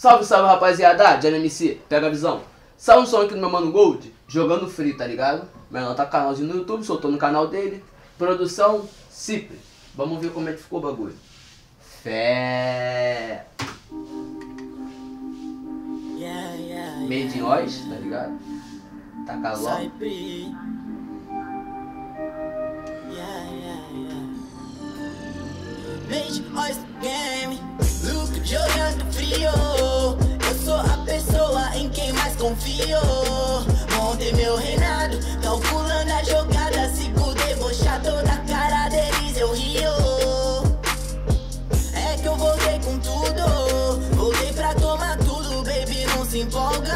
Salve, salve rapaziada, Diana MC, pega a visão. Salve um som aqui do meu mano Gold, jogando free, tá ligado? Menor tá canalzinho no YouTube, soltou no canal dele. Produção Cipre. Vamos ver como é que ficou o bagulho. Fé. Made in Oz, tá ligado? Tá calor. Made Oz Montei meu reinado, calculando a jogada. Sigo debochado da cara deles, eu rio. É que eu voltei com tudo. Voltei pra tomar tudo, baby, não se empolga.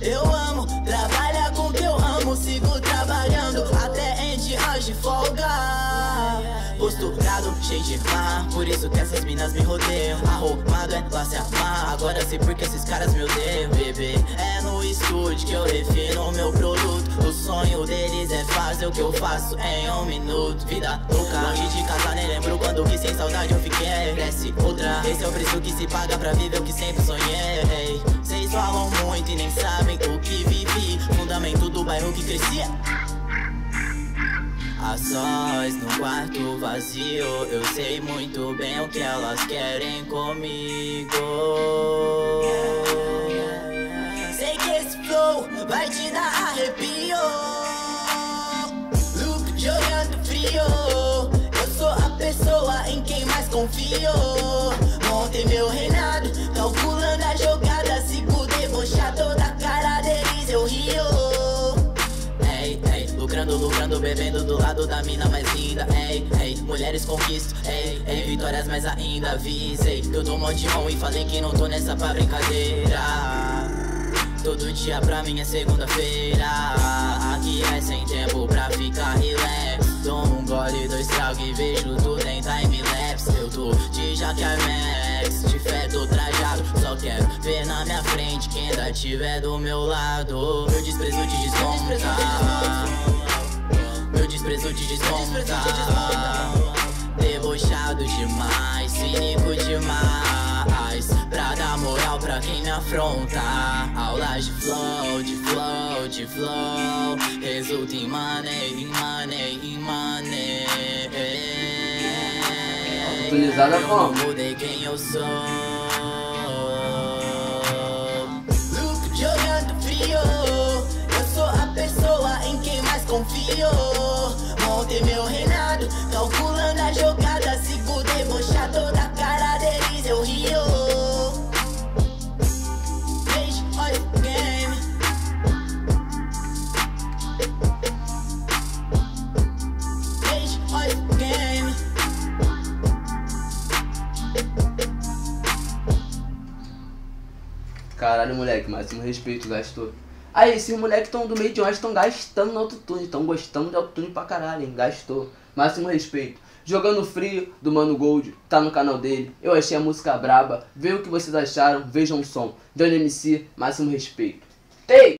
Eu amo, trabalha com o que eu amo. Sigo trabalhando até dias de folga. Posturado, cheio de farra. Por isso que essas minas me rodeiam. Arrumado é lá se amarra. Agora sei porque esses caras me odeiam, bebê. É no estúdio que eu refino o meu produto. O sonho deles é fazer o que eu faço em um minuto. Vida louca, longe de casa, nem lembro quando que sem saudade eu fiquei. Cresce outra, esse é o preço que se paga pra viver o que sempre sonhei. Vocês falam muito e nem sabem o que vivi. Fundamento do bairro que crescia. A sós no quarto vazio, eu sei muito bem o que elas querem comigo. Sei que esse flow vai te dar arrepio. Luke jogando frio, eu sou a pessoa em quem mais confio. Lucrando, bebendo do lado da mina mais linda. Ei, ei, mulheres conquisto, ei, ei, vitórias mais ainda. Avisei que eu tô mó de mão e falei que não tô nessa pra brincadeira. Todo dia pra mim é segunda-feira. Aqui é sem tempo pra ficar relax. Tomo um gole, dois tragos e vejo tudo em time-lapse. Eu tô de Max, de fé tô trajado. Só quero ver na minha frente quem ainda tiver do meu lado. Meu desprezo te desmonta. Meu desprezo te desmonta. Debochado demais, cínico demais. Pra dar moral pra quem me afronta. Aulas de flow, de flow, de flow. Resulta em money, em money, em money. Utilizada Eu como? não mudei quem eu sou. Jogando frio. Eu sou a pessoa em quem mais confio. Montei meu reinado, calculando a jogada. Sigo debochado da cara deles, eu rio. Beijo, olha o game. Beijo, olha o game. Caralho, moleque, máximo respeito, gastou. Aí, esses moleques tão do meio de nós estão gastando no autotune, estão gostando de autotune pra caralho, hein? Gastou. Máximo respeito. Jogando Frio, do Mano Gold, tá no canal dele. Eu achei a música braba. Vê o que vocês acharam, vejam o som. Johnny MC, máximo respeito. Tei!